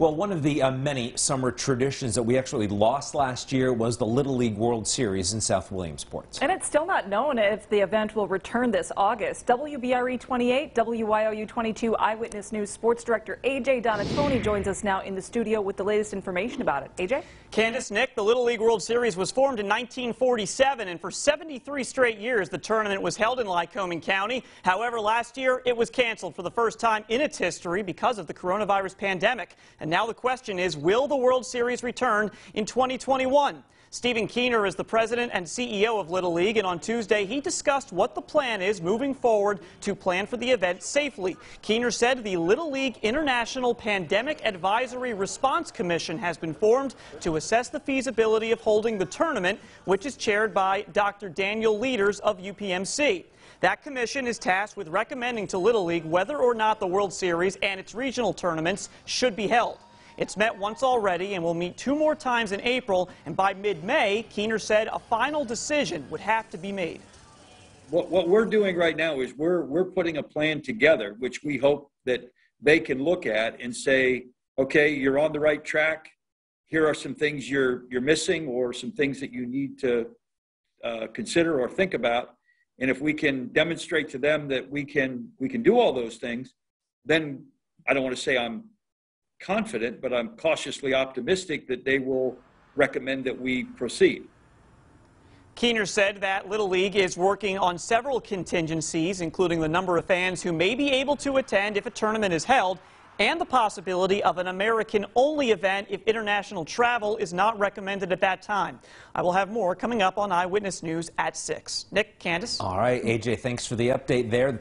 Well, one of the uh, many summer traditions that we actually lost last year was the Little League World Series in South Williamsport. And it's still not known if the event will return this August. WBRE 28, WYOU 22 Eyewitness News Sports Director AJ Donatoni joins us now in the studio with the latest information about it. AJ? Candace Nick, the Little League World Series was formed in 1947, and for 73 straight years, the tournament was held in Lycoming County. However, last year, it was canceled for the first time in its history because of the coronavirus pandemic. And now the question is, will the World Series return in 2021? Stephen Keener is the president and CEO of Little League, and on Tuesday he discussed what the plan is moving forward to plan for the event safely. Keener said the Little League International Pandemic Advisory Response Commission has been formed to assess the feasibility of holding the tournament, which is chaired by Dr. Daniel Leaders of UPMC. That commission is tasked with recommending to Little League whether or not the World Series and its regional tournaments should be held. It's met once already and will meet two more times in April, and by mid-May, Keener said a final decision would have to be made. What, what we're doing right now is we're, we're putting a plan together, which we hope that they can look at and say, okay, you're on the right track. Here are some things you're, you're missing or some things that you need to uh, consider or think about. And if we can demonstrate to them that we can, we can do all those things, then I don't want to say I'm confident, but I'm cautiously optimistic that they will recommend that we proceed. Keener said that Little League is working on several contingencies, including the number of fans who may be able to attend if a tournament is held, and the possibility of an American-only event if international travel is not recommended at that time. I will have more coming up on Eyewitness News at 6. Nick, Candace? All right, AJ, thanks for the update there.